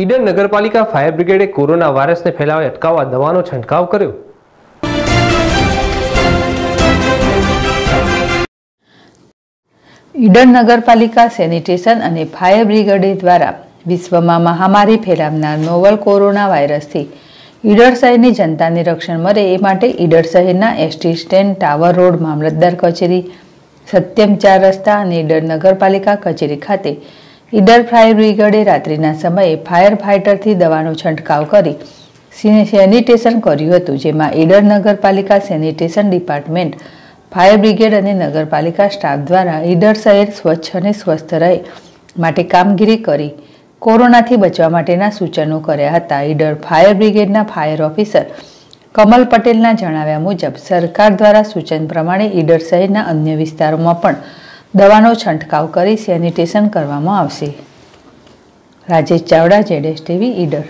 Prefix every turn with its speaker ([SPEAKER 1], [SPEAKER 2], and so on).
[SPEAKER 1] ઈડર નગરપાલિકા fire બ્રિગેડે corona વાયરસને ફેલાવે અટકાવવા દવાનો છંટકાવ કર્યો.
[SPEAKER 2] ઈડર નગરપાલિકા સેનિટેશન અને ફાયર બ્રિગેડ દ્વારા વિશ્વમાં મહામારી ફેલાવનાર નોવલ કોરોના વાયરસથી ઈડર શહેરની જનતાને રક્ષણ મળે એ માટે ઈડર શહેરના એસટી સ્ટેન્ડ ટાવર રોડ મામલતદાર કચેરી, સત્યમ ચાર રસ્તા અને ઈડર નગરપાલિકા કચેરી ખાતે ઈડર ફાયર બ્રિગેડે રાત્રિના સમયે ફાયર ફાઇટરથી દવાનો છંટકાવ કરી સેનિટેશન કર્યું હતું, જેમાં ઈડર નગરપાલિકા સેનિટેશન ડિપાર્ટમેન્ટ, ફાયર બ્રિગેડ અને નગરપાલિકા સ્ટાફ દ્વારા ઈડર શહેર સ્વચ્છ અને સ્વસ્થ રહે માટે કામગીરી કરી કોરોનાથી બચવા માટેના સૂચનો કર્યા હતા. ઈડર ફાયર બ્રિગેડના ફાયર ઓફિસર કમલ પટેલના જણાવ્યા મુજબ, સરકાર દ્વારા સૂચન પ્રમાણે ઈડર શહેરના અન્ય વિસ્તારોમાં પણ દવાનો છંટકાવ કરી સેનિટેશન કરવામાં આવશે. રાજેશ ચાવડા જેડેશ ટીવી ઈડર.